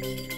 you.